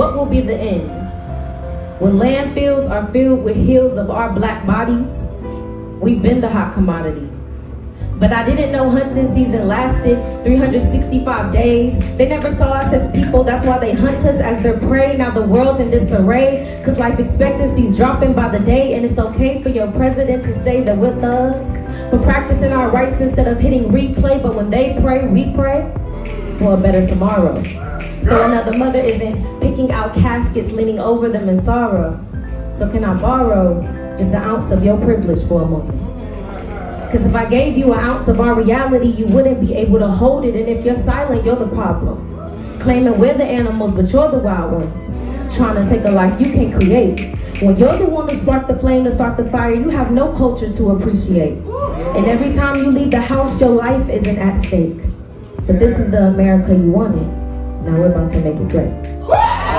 what will be the end? When landfills are filled with hills of our black bodies, we've been the hot commodity. But I didn't know hunting season lasted 365 days. They never saw us as people, that's why they hunt us as their prey. Now the world's in disarray, cause life expectancy's dropping by the day, and it's okay for your president to say that we're thugs. We're practicing our rights instead of hitting replay, but when they prey, we pray for a better tomorrow. So another mother isn't picking out caskets, leaning over them in sorrow. So can I borrow just an ounce of your privilege for a moment? Because if I gave you an ounce of our reality, you wouldn't be able to hold it. And if you're silent, you're the problem. Claiming we're the animals, but you're the wild ones. Trying to take a life you can't create. When you're the one to spark the flame, to start the fire, you have no culture to appreciate. And every time you leave the house, your life isn't at stake. But this is the America you wanted. Now we're about to make it great.